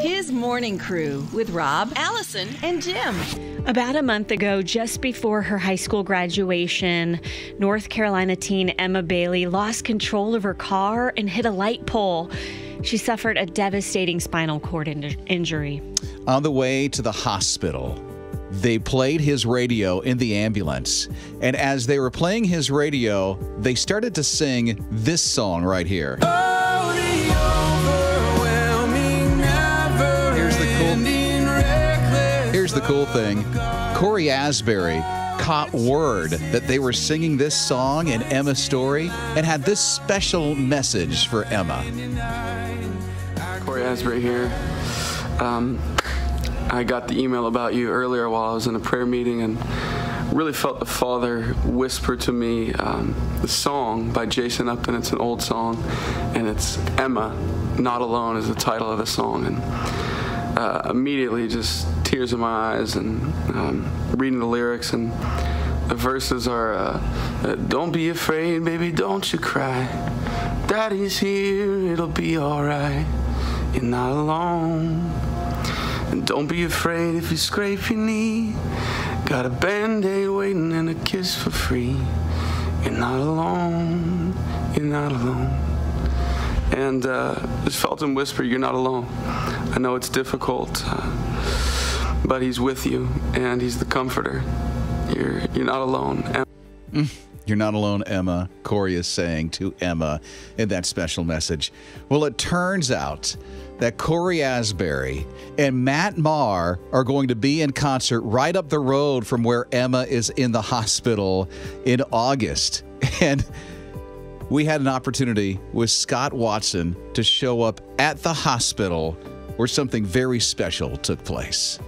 His morning crew with Rob, Allison, and Jim. About a month ago, just before her high school graduation, North Carolina teen Emma Bailey lost control of her car and hit a light pole. She suffered a devastating spinal cord in- injury. On the way to the hospital, they played his radio in the ambulance. And as they were playing his radio, they started to sing this song right here. Here's the cool thing Cory Asbury caught word that they were singing this song in Emma's story and had this special message for Emma. Cory Asbury here. Um, I got the email about you earlier while I was in a prayer meeting and really felt the Father whisper to me um, the song by Jason Upton. It's an old song, and it's Emma, Not Alone is the title of the song. And uh, immediately, just tears in my eyes and um, reading the lyrics. And the verses are uh, uh, Don't be afraid, baby, don't you cry. Daddy's here, it'll be alright. You're not alone. And don't be afraid if you scrape your knee. Got a band-aid waiting and a kiss for free. You're not alone. You're not alone. And uh, just felt him whisper, "You're not alone." I know it's difficult, uh, but he's with you, and he's the comforter. You're you're not alone. And- mm, You're not alone, Emma. Cory is saying to Emma in that special message. Well, it turns out that Cory Asbury and Matt Maher are going to be in concert right up the road from where Emma is in the hospital in August. And we had an opportunity with Scott Watson to show up at the hospital where something very special took place.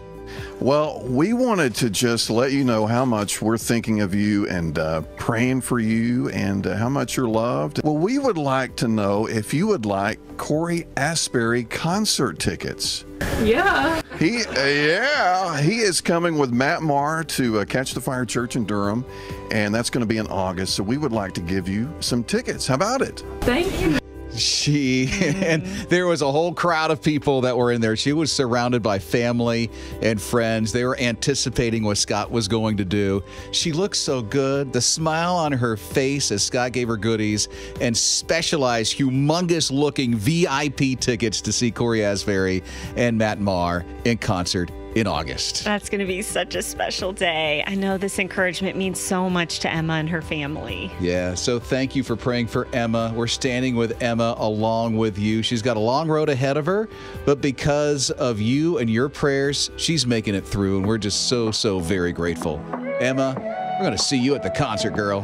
Well, we wanted to just let you know how much we're thinking of you and uh, praying for you and uh, how much you're loved. Well, we would like to know if you would like Cory Asbury concert tickets. Yeah. He, uh, yeah, he is coming with Matt Maher to uh, Catch the Fire Church in Durham, and that's going to be in August. So we would like to give you some tickets. How about it? Thank you. She and mm. there was a whole crowd of people that were in there. She was surrounded by family and friends. They were anticipating what Scott was going to do. She looked so good. The smile on her face as Scott gave her goodies and specialized, humongous looking VIP tickets to see Cory Asbury and Matt Maher in concert in August. That's going to be such a special day. I know this encouragement means so much to Emma and her family. Yeah, so thank you for praying for Emma. We're standing with Emma along with you. She's got a long road ahead of her, but because of you and your prayers, she's making it through, and we're just so, so very grateful. Emma, we're going to see you at the concert, girl.